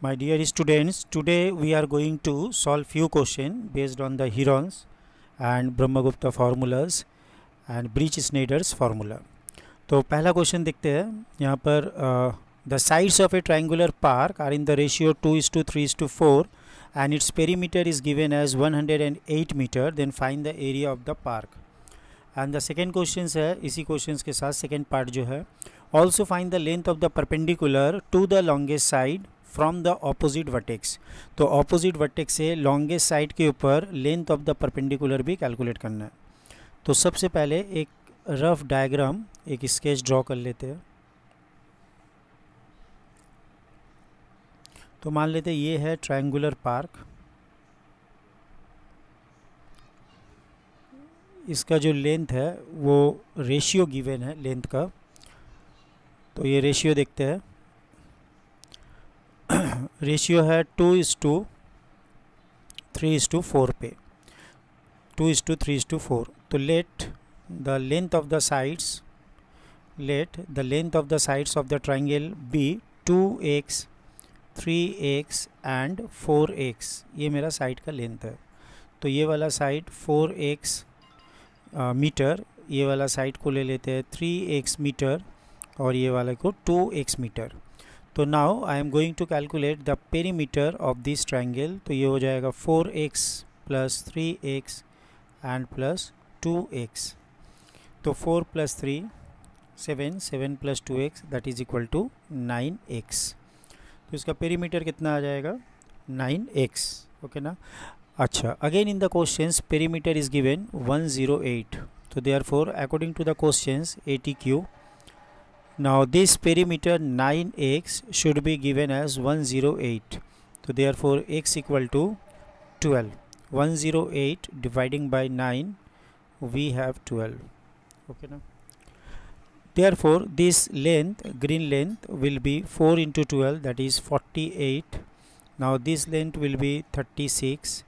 My dear students, today we are going to solve few questions based on the Heron's and Brahmagupta formulas and Breach Snyder's formula. तो पहला question देखते हैं। यहाँ पर the sides of a triangular park are in the ratio two is to three is to four and its perimeter is given as 108 metre then find the area of the park and the second question है इसी question के साथ second part जो है। Also find the length of the perpendicular to the longest side from the opposite vertex तो opposite vertex से longest side के ऊपर लेंथ ऑफ़ द परपेंडिकुलर भी कैलकुलेट करना है। तो सबसे पहले एक रफ डायग्राम एक स्केच ड्रॉ कर लेते हैं। तो मान लेते ये है ट्रायंगुलर पार्क इसका जो लेंथ है, वो रेशियो गिवन है लेंथ का। तो ये रेशियो देखते हैं। रेशियो है two is to three is to four पे। Two is to three is to four तो let the length of the sides let the length of the sides of the triangle be two x three x and four x ये मेरा side का length है। तो ये वाला side four x metre ये वाला साइड को ले लेते हैं थ्री एक्स मीटर और ये वाले को टू एक्स मीटर तो now I am going to calculate the perimeter of this triangle तो ये हो जाएगा four x plus three x and plus two x तो four plus three seven seven plus two x that is equal to nine x तो इसका perimeter कितना आ जाएगा? Nine x okay ना? अच्छा again in the questions perimeter is given one zero eight तो they are four according to the questions A T Q Now this perimeter 9x should be given as 108. So therefore x equal to 12. 108 dividing by 9 we have 12. Okay now. Therefore this length green length will be 4 into 12 that is 48. Now this length will be 36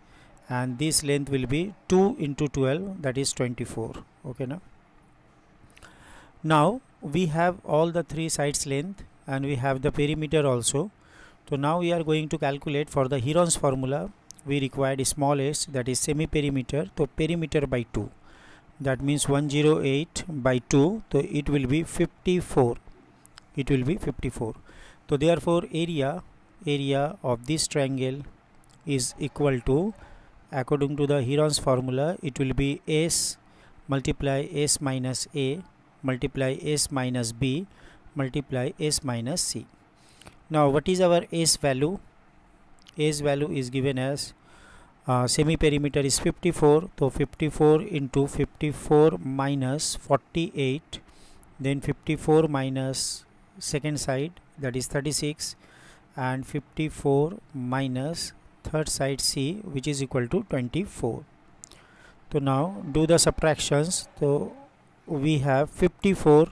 and this length will be 2 into 12 that is 24. Okay now. Now we have all the three sides length and we have the perimeter also. So now we are going to calculate for the Heron's formula we required small s that is semi perimeter so perimeter by 2 that means 108 by 2 so it will be 54 it will be 54 so therefore area area of this triangle is equal to according to the Heron's formula it will be s multiply s minus a multiply s minus b multiply s minus c. Now what is our s value? s value is given as uh, semi perimeter is 54 so 54 into 54 minus 48 then 54 minus second side that is 36 and 54 minus third side c which is equal to 24 so now do the subtractions so we have 54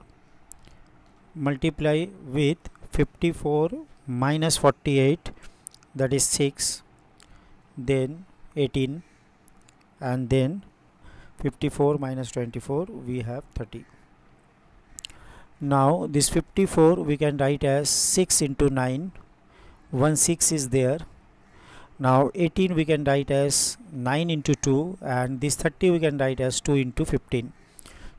multiply with 54 minus 48 that is 6 then 18 and then 54 minus 24 we have 30 now this 54 we can write as 6 into 9 1 6 is there. Now 18 we can write as 9 into 2 and this 30 we can write as 2 into 15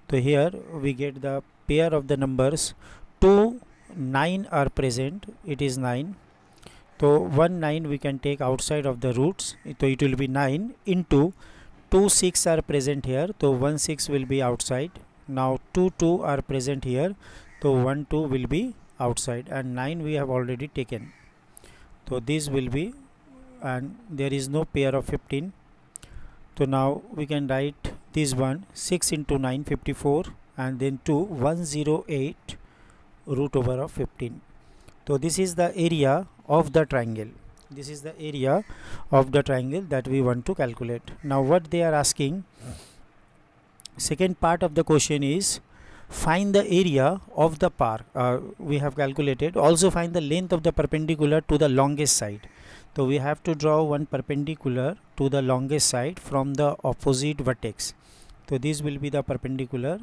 so here we get the pair of the numbers. 2 9 are present. It is 9 so 1 9 we can take outside of the roots. So it will be 9 into 2 6 are present here. So 1 6 will be outside. Now 2 2 are present here. So 1 2 will be outside and 9 we have already taken. So this will be and there is no pair of 15 so now we can write this one 6 into 9 54 and then 2 108 root over of 15 so this is the area of the triangle. This is the area of the triangle that we want to calculate. Now what they are asking second part of the question is find the area of the park uh, we have calculated. Also find the length of the perpendicular to the longest side. So we have to draw one perpendicular to the longest side from the opposite vertex so this will be the perpendicular.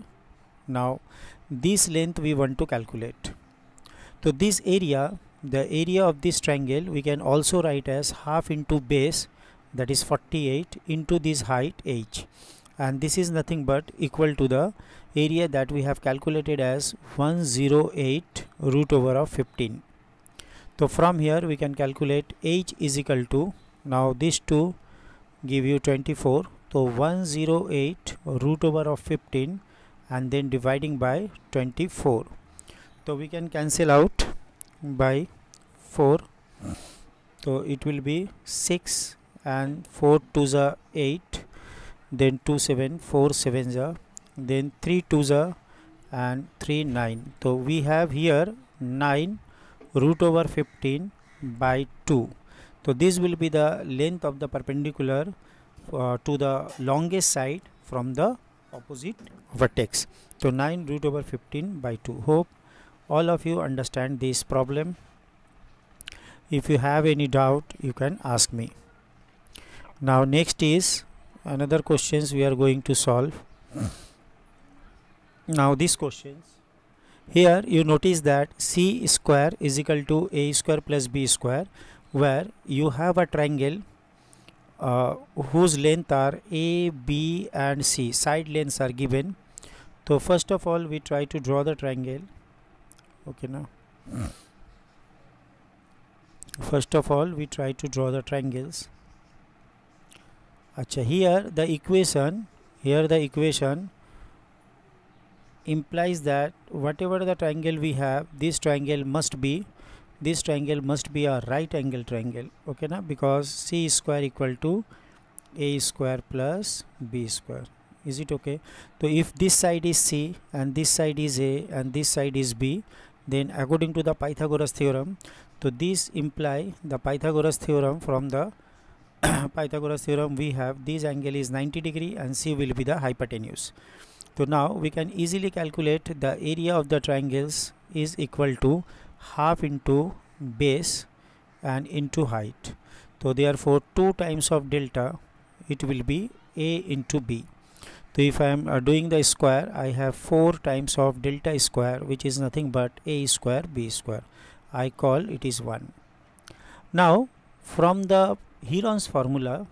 Now this length we want to calculate. So this area the area of this triangle we can also write as half into base that is 48 into this height h. And this is nothing but equal to the area that we have calculated as 108 root over of 15 so from here we can calculate h is equal to now these two give you 24 so 108 root over of 15 and then dividing by 24 so we can cancel out by 4 so it will be 6 and 4 to the 8 then 2 7 4 7 the then 3 2 the and 3 9 so we have here 9 root over 15 by 2 so this will be the length of the perpendicular uh, to the longest side from the opposite vertex. So 9 root over 15 by 2 hope all of you understand this problem. If you have any doubt you can ask me. Now next is another questions we are going to solve. Now these questions. Here you notice that c square is equal to a square plus b square where you have a triangle uh, whose length are a b and c. Side lengths are given. So first of all we try to draw the triangle. Okay now. First of all we try to draw the triangles. Achha, here the equation here the equation implies that whatever the triangle we have this triangle must be this triangle must be a right angle triangle okay na? Because c square equal to a square plus b square. Is it okay? So if this side is c and this side is a and this side is b then according to the pythagoras theorem so this imply the pythagoras theorem from the Pythagoras theorem we have this angle is 90 degree and C will be the hypotenuse. So now we can easily calculate the area of the triangles is equal to half into base and into height. So therefore 2 times of delta it will be A into B. So if I am uh, doing the square I have 4 times of delta square which is nothing but A square B square. I call it is 1. Now from the Heron's formula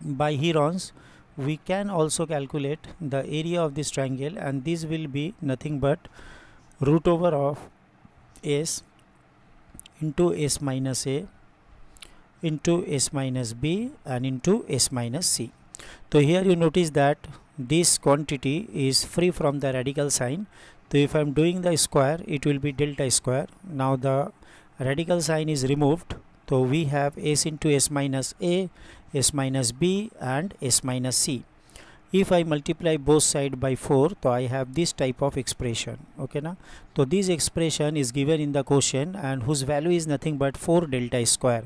by Heron's we can also calculate the area of this triangle and this will be nothing but root over of s into s minus a into s minus b and into s minus c. So here you notice that this quantity is free from the radical sign. So if I am doing the square it will be delta square. Now the radical sign is removed so we have s into s minus a, s minus b and s minus c. If I multiply both side by 4, so I have this type of expression. Okay, now so this expression is given in the quotient and whose value is nothing but 4 delta square.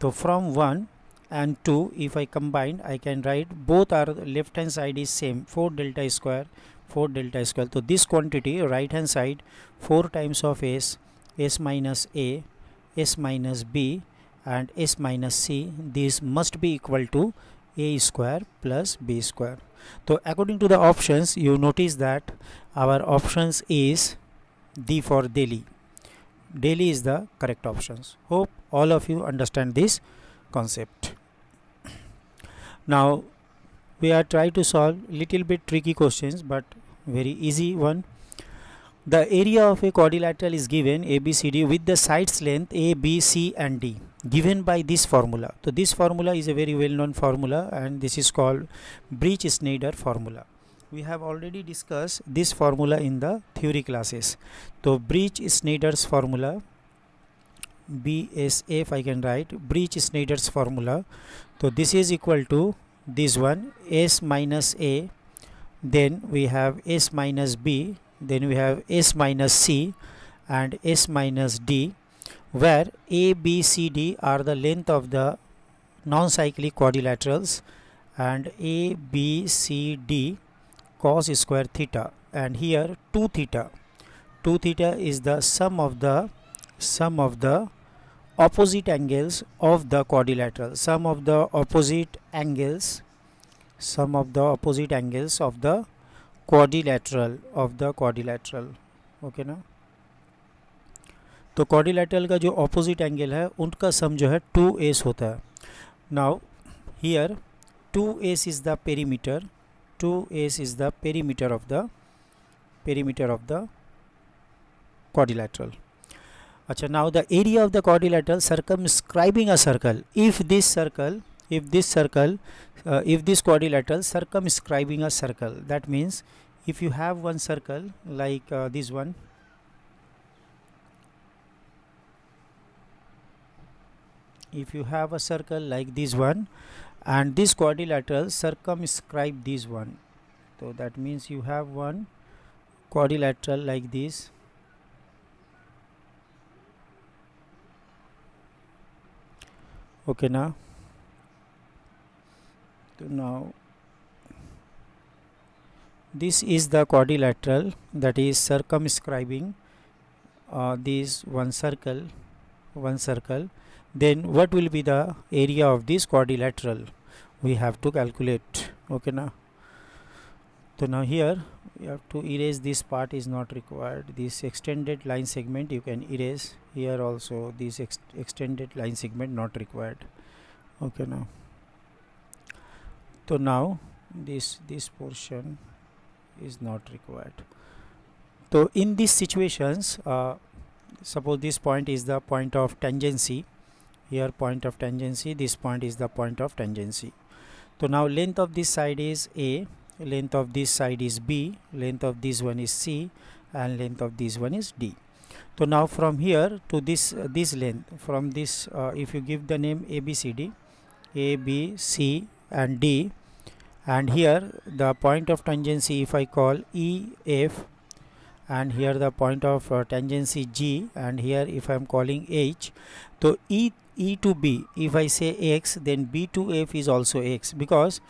So from 1 and 2 if I combine I can write both are left hand side is same 4 delta square 4 delta square so this quantity right hand side 4 times of s s minus a s minus b and s minus c this must be equal to a square plus b square. So according to the options you notice that our options is d for Delhi. Delhi is the correct options. Hope all of you understand this concept. Now we are trying to solve little bit tricky questions but very easy one the area of a quadrilateral is given ABCD with the sides length A, B, C and D given by this formula. So this formula is a very well known formula and this is called Bretschneider formula. We have already discussed this formula in the theory classes. So Bretschneider's formula BSA if I can write Bretschneider's formula. So this is equal to this one S minus A then we have S minus B then we have S minus C and S minus D where A, B, C, D are the length of the non-cyclic quadrilaterals and A, B, C, D cos square theta. And here 2 theta. 2 theta is the sum of the sum of the opposite angles of the quadrilateral. Sum of the opposite angles sum of the opposite angles of the quadrilateral of the quadrilateral okay ना? तो quadrilateral का जो opposite angle है, उनका सम जो है to s होता है। Now here two s is the perimeter two s is the perimeter of the perimeter of the quadrilateral अच्छा now the area of the quadrilateral circumscribing a circle if this circle if this circle uh, if this quadrilateral circumscribing a circle that means if you have one circle like uh, this one if you have a circle like this one and this quadrilateral circumscribe this one so that means you have one quadrilateral like this. Okay now now. This is the quadrilateral that is circumscribing uh, this one circle one circle. Then what will be the area of this quadrilateral? We have to calculate. Okay now so now here you have to erase this part is not required. This extended line segment you can erase. Here also this ex extended line segment not required. Okay now so now this this portion is not required. So in these situations uh, suppose this point is the point of tangency. Here point of tangency. This point is the point of tangency. So now length of this side is a length of this side is b length of this one is c and length of this one is d. So now from here to this uh, this length from this uh, if you give the name abcd a b c and d. And here the point of tangency if i call e f and here the point of uh, tangency g and here if i am calling h so e e to b if I say x then b to f is also x because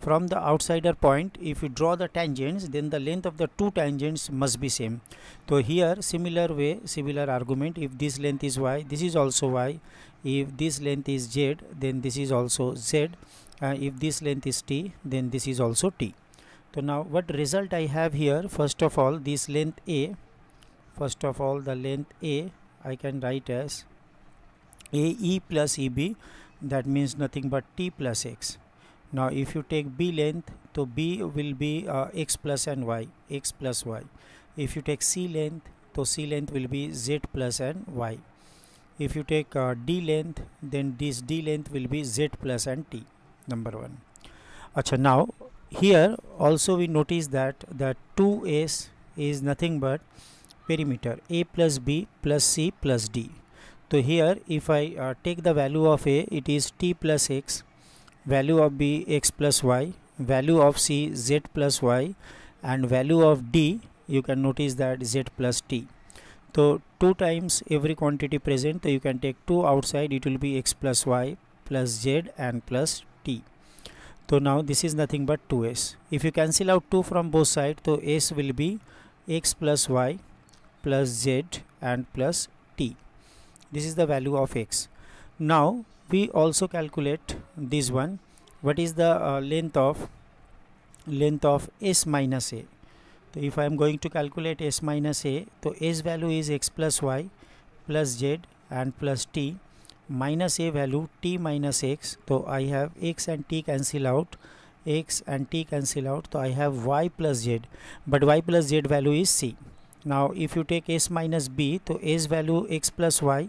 from the outsider point if you draw the tangents then the length of the two tangents must be same. So here similar way similar argument if this length is y this is also y. If this length is z then this is also z uh, if this length is t then this is also t so now what result I have here first of all this length a first of all the length a I can write as AE plus EB that means nothing but T plus X. Now if you take B length so B will be uh, X plus and Y X plus Y. If you take C length so C length will be Z plus and Y. If you take uh, D length then this D length will be Z plus and T number one. Acha now here also we notice that the 2S is nothing but perimeter A plus B plus C plus D so here if I uh, take the value of a it is t plus x value of b x plus y value of c z plus y and value of d you can notice that z plus t so two times every quantity present so you can take two outside it will be x plus y plus z and plus so now this is nothing but 2s if you cancel out 2 from both sides so s will be x plus y plus z and plus t. This is the value of x. Now we also calculate this one. What is the uh, length of length of s minus a? So if i am going to calculate s minus a so s value is x plus y plus z and plus t minus a value t minus x so i have x and t cancel out x and t cancel out so i have y plus z but y plus z value is c. Now if you take s minus b so s value x plus y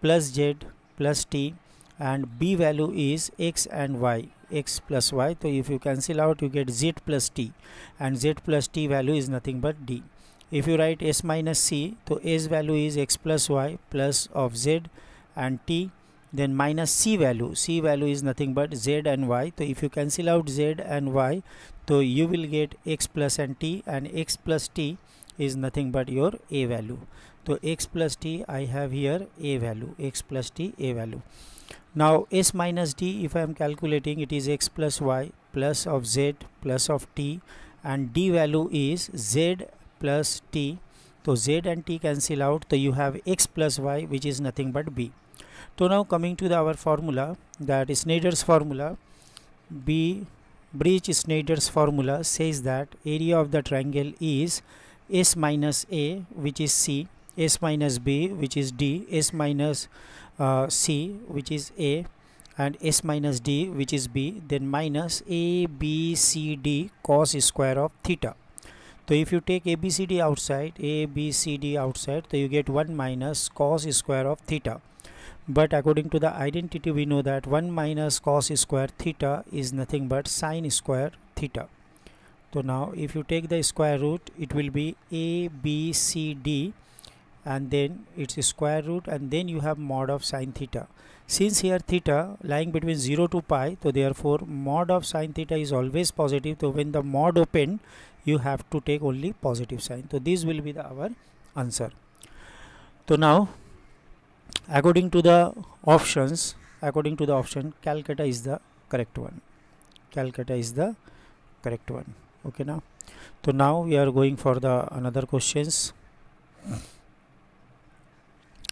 plus z plus t and b value is x and y x plus y so if you cancel out you get z plus t and z plus t value is nothing but d. If you write s minus c so s value is x plus y plus of z and t then minus c value. C value is nothing but z and y. So if you cancel out z and y so you will get x plus and t and x plus t is nothing but your a value. So x plus t I have here a value x plus t a value. Now s minus d if I am calculating it is x plus y plus of z plus of t and d value is z plus t. So z and t cancel out so you have x plus y which is nothing but b so now coming to the, our formula that is Snyder's formula b Bretschneider's formula says that area of the triangle is s minus a which is c s minus b which is d s minus uh, c which is a and s minus d which is b then minus a b c d cos square of theta. So if you take a b c d outside a b c d outside so you get 1 minus cos square of theta but according to the identity we know that 1 minus cos square theta is nothing but sine square theta. So now if you take the square root it will be a b c d and then its square root and then you have mod of sine theta. Since here theta lying between 0 to pi so therefore mod of sine theta is always positive. So when the mod open you have to take only positive sign so this will be the our answer. So now according to the options according to the option Calcutta is the correct one. Calcutta is the correct one. Okay now? So now we are going for the another questions.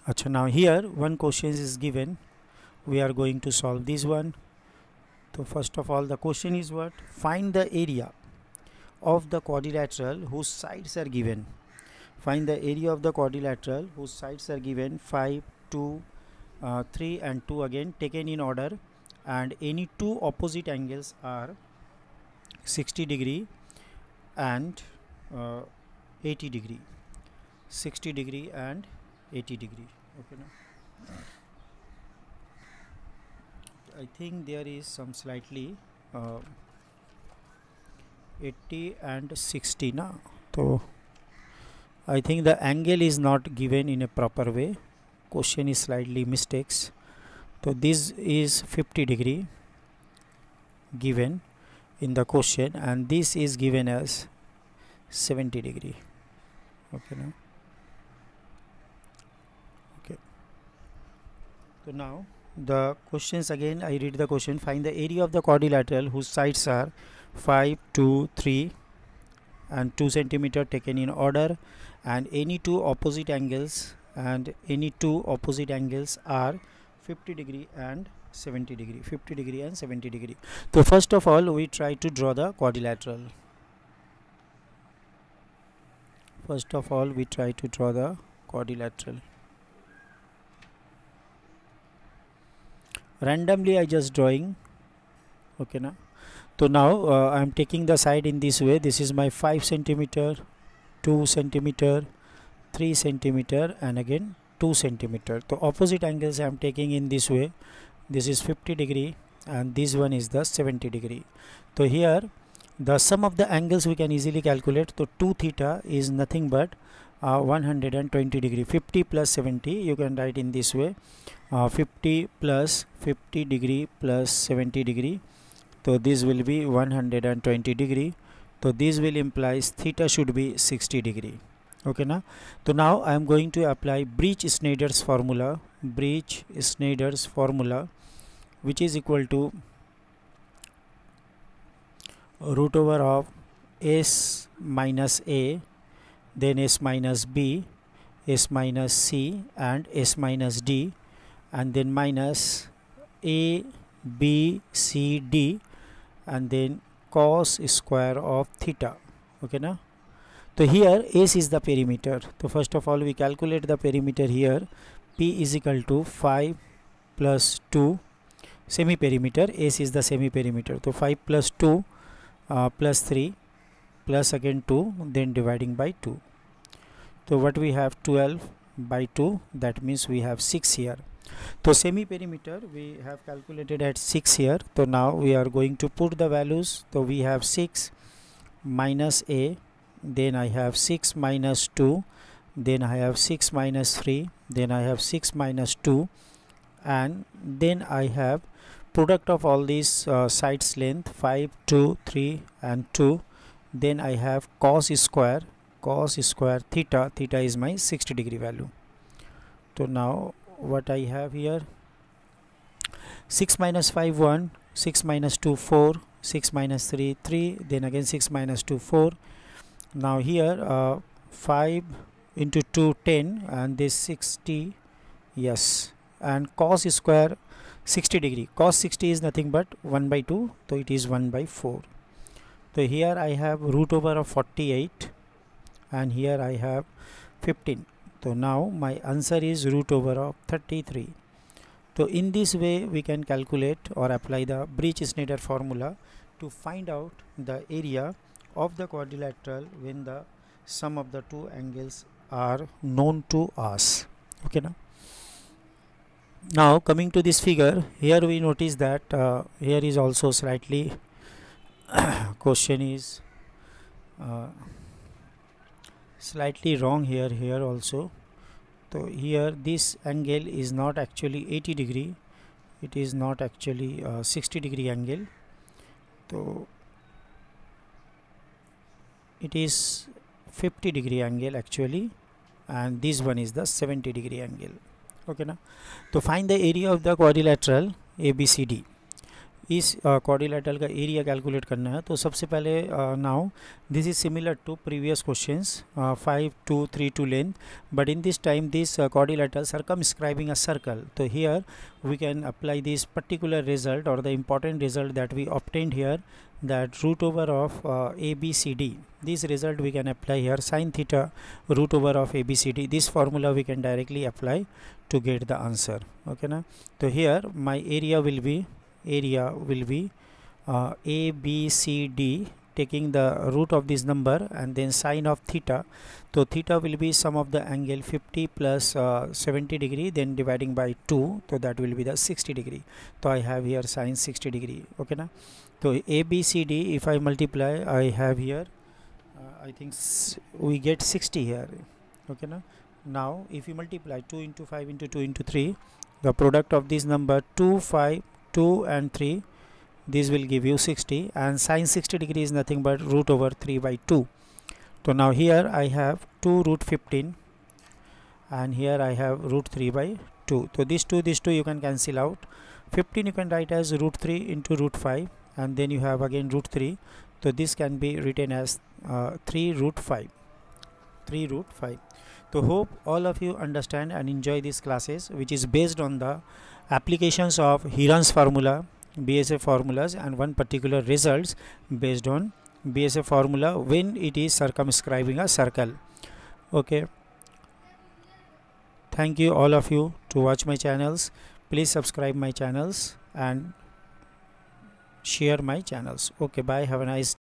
Achha, now here one question is given. We are going to solve this one. So first of all the question is what? Find the area of the quadrilateral whose sides are given. Find the area of the quadrilateral whose sides are given 5 2 uh, 3 and 2 again taken in order. And any two opposite angles are 60 degree and uh, 80 degree. 60 degree and 80 degree. Okay now. I think there is some slightly uh, 80 and 60 now. So I think the angle is not given in a proper way question is slightly mistakes. So this is 50 degree given in the question and this is given as 70 degree. Okay now. Okay. So now the questions again I read the question. Find the area of the quadrilateral whose sides are 5 2 3 and 2 centimeter taken in order and any two opposite angles and any two opposite angles are 50 degree and 70 degree 50 degree and 70 degree. So first of all we try to draw the quadrilateral. First of all we try to draw the quadrilateral. Randomly i just drawing. Okay now so now uh, i am taking the side in this way. This is my 5 centimeter 2 centimeter 3 centimeter and again 2 centimeter. So opposite angles I am taking in this way. This is 50 degree and this one is the 70 degree. So here the sum of the angles we can easily calculate. So 2 theta is nothing but uh, 120 degree. 50 plus 70 you can write in this way. Uh, 50 plus 50 degree plus 70 degree. So this will be 120 degree. So this will implies theta should be 60 degree okay now so now i am going to apply breach Snyder's formula breach Snyder's formula which is equal to root over of s minus a then s minus b s minus c and s minus d and then minus a b c d and then cos square of theta. Okay now so here S is the perimeter. So first of all we calculate the perimeter here. P is equal to 5 plus 2 semi perimeter. S is the semi perimeter. So 5 plus 2 uh, plus 3 plus again 2 then dividing by 2. So what we have 12 by 2 that means we have 6 here. So semi perimeter we have calculated at 6 here. So now we are going to put the values. So we have 6 minus a then I have 6 minus 2 then I have 6 minus 3 then I have 6 minus 2 and then I have product of all these uh, sides length 5 2 3 and 2 then I have cos square cos square theta theta is my 60 degree value. So now what I have here? 6 minus 5 1 6 minus 2 4 6 minus 3 3 then again 6 minus 2 4 now here uh, 5 into 2 10 and this 60 yes. And cos square 60 degree. Cos 60 is nothing but 1 by 2 so it is 1 by 4 so here I have root over of 48 and here I have 15 so now my answer is root over of 33 so in this way we can calculate or apply the Bretschneider formula to find out the area of the quadrilateral when the sum of the two angles are known to us. Okay now. Now coming to this figure here we notice that uh, here is also slightly question is uh, slightly wrong here here also. So here this angle is not actually 80 degree it is not actually uh, 60 degree angle. So it is 50 degree angle actually and this one is the 70 degree angle okay now to find the area of the quadrilateral ABCD इस quadrilateral का area calculate करना है तो सबसे पहले now this is similar to previous questions five two three two length but in this time this quadrilateral circumscribing a circle so here we can apply this particular result or the important result that we obtained here that root over of uh, abcd this result we can apply here. Sine theta root over of abcd this formula we can directly apply to get the answer. Okay now so here my area will be area will be uh, a b c d taking the root of this number and then sine of theta. So theta will be sum of the angle 50 plus uh, 70 degree then dividing by 2 so that will be the 60 degree. So i have here sine 60 degree. Okay now so a b c d if i multiply i have here uh, i think we get 60 here okay now now if you multiply 2 into 5 into 2 into 3 the product of this number 2 5 2 and 3 this will give you 60 and sine 60 degree is nothing but root over 3 by 2 so now here I have 2 root 15 and here I have root 3 by 2 so these two these two you can cancel out. 15 you can write as root 3 into root 5 and then you have again root 3 so this can be written as uh, 3 root 5 3 root 5 so hope all of you understand and enjoy these classes which is based on the applications of Heron's formula, BSA formulas and one particular results based on BSA formula when it is circumscribing a circle. Okay. Thank you all of you to watch my channels. Please subscribe my channels and share my channels. Okay, bye. Have a nice